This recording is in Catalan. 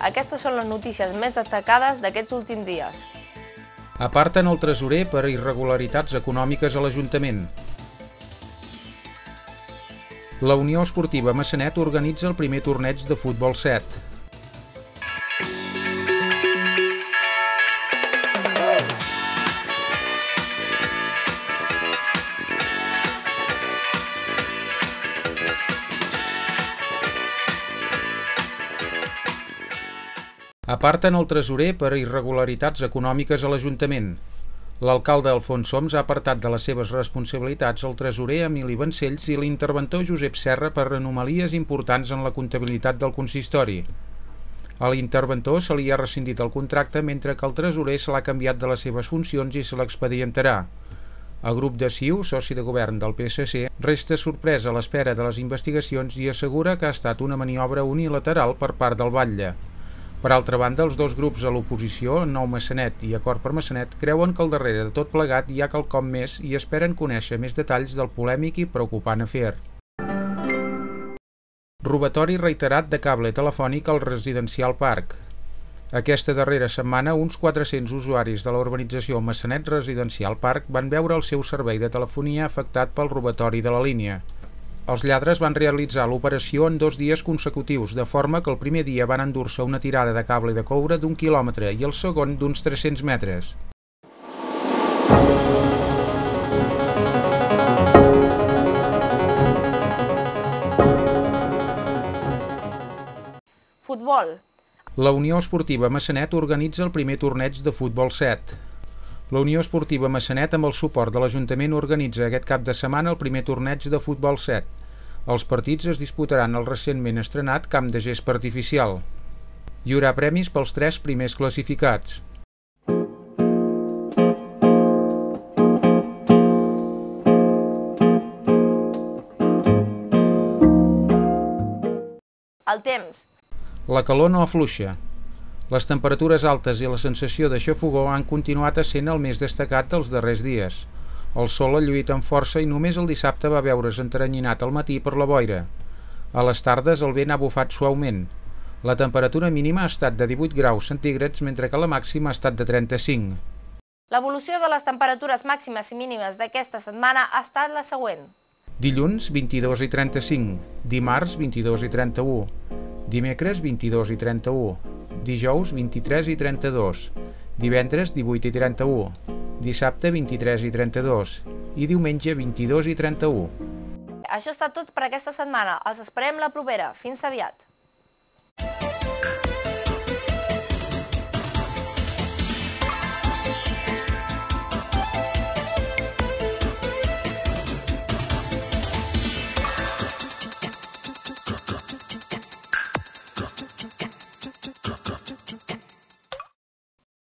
Aquestes són les notícies més destacades d'aquests últims dies. Aparten el tresorer per irregularitats econòmiques a l'Ajuntament. La Unió Esportiva Massanet organitza el primer torneig de futbol 7. Aparten el tresorer per irregularitats econòmiques a l'Ajuntament. L'alcalde Alfons Soms ha apartat de les seves responsabilitats el tresorer Emili Vancells i l'interventor Josep Serra per anomalies importants en la comptabilitat del consistori. A l'interventor se li ha rescindit el contracte mentre que el tresorer se l'ha canviat de les seves funcions i se l'expedientarà. El grup de CiU, soci de govern del PSC, resta sorprès a l'espera de les investigacions i assegura que ha estat una maniobra unilateral per part del Batlle. Per altra banda, els dos grups a l'oposició, Nou Massanet i Acord per Massanet, creuen que al darrere de tot plegat hi ha quelcom més i esperen conèixer més detalls del polèmic i preocupant afer. Robatori reiterat de cable telefònic al residencial Parc. Aquesta darrera setmana, uns 400 usuaris de la urbanització Massanet Residencial Park van veure el seu servei de telefonia afectat pel robatori de la línia. Els lladres van realitzar l'operació en dos dies consecutius, de forma que el primer dia van endur-se una tirada de cable de coure d'un quilòmetre i el segon d'uns 300 metres. Futbol. La Unió Esportiva Massanet organitza el primer torneig de futbol 7. La Unió Esportiva Massanet, amb el suport de l'Ajuntament, organitza aquest cap de setmana el primer torneig de futbol 7. Els partits es disputaran al recentment estrenat camp de gespa artificial. Hi haurà premis pels tres primers classificats. El temps. La calor no afluixa. Les temperatures altes i la sensació de xafogó han continuat a sent el més destacat dels darrers dies. El sol ha lluït amb força i només el dissabte va veure's enteranyinat al matí per la boira. A les tardes el vent ha bufat suaument. La temperatura mínima ha estat de 18 graus centígrads mentre que la màxima ha estat de 35. L'evolució de les temperatures màximes i mínimes d'aquesta setmana ha estat la següent. Dilluns 22 i 35, dimarts 22 i 31, dimecres 22 i 31, dijous 23 i 32, divendres 18 i 31, dissabte 23 i 32 i diumenge 22 i 31. Això està tot per aquesta setmana. Els esperem la propera. Fins aviat.